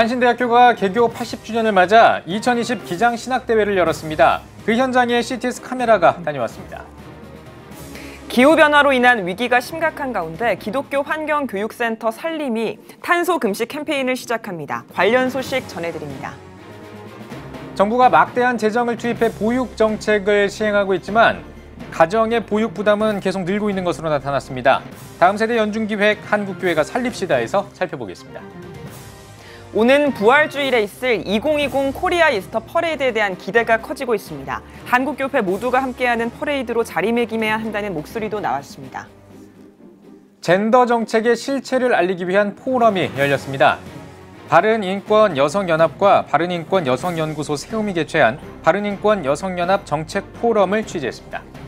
단신대학교가 개교 80주년을 맞아 2020 기장 신학대회를 열었습니다. 그 현장에 CTS 카메라가 다녀왔습니다. 기후변화로 인한 위기가 심각한 가운데 기독교 환경교육센터 산림이 탄소 금식 캠페인을 시작합니다. 관련 소식 전해드립니다. 정부가 막대한 재정을 투입해 보육 정책을 시행하고 있지만 가정의 보육 부담은 계속 늘고 있는 것으로 나타났습니다. 다음 세대 연중 기획 한국교회가 살립시다에서 살펴보겠습니다. 오는 부활주일에 있을 2020 Korea Easter Parade에 대한 기대가 커지고 있습니다. 한국교회 모두가 함께하는 퍼레이드로 자리매김해야 한다는 목소리도 나왔습니다. 젠더 정책의 실체를 알리기 위한 포럼이 열렸습니다. 바른인권 여성연합과 바른인권 여성연구소 세움이 개최한 바른인권 여성연합 정책 포럼을 취재했습니다.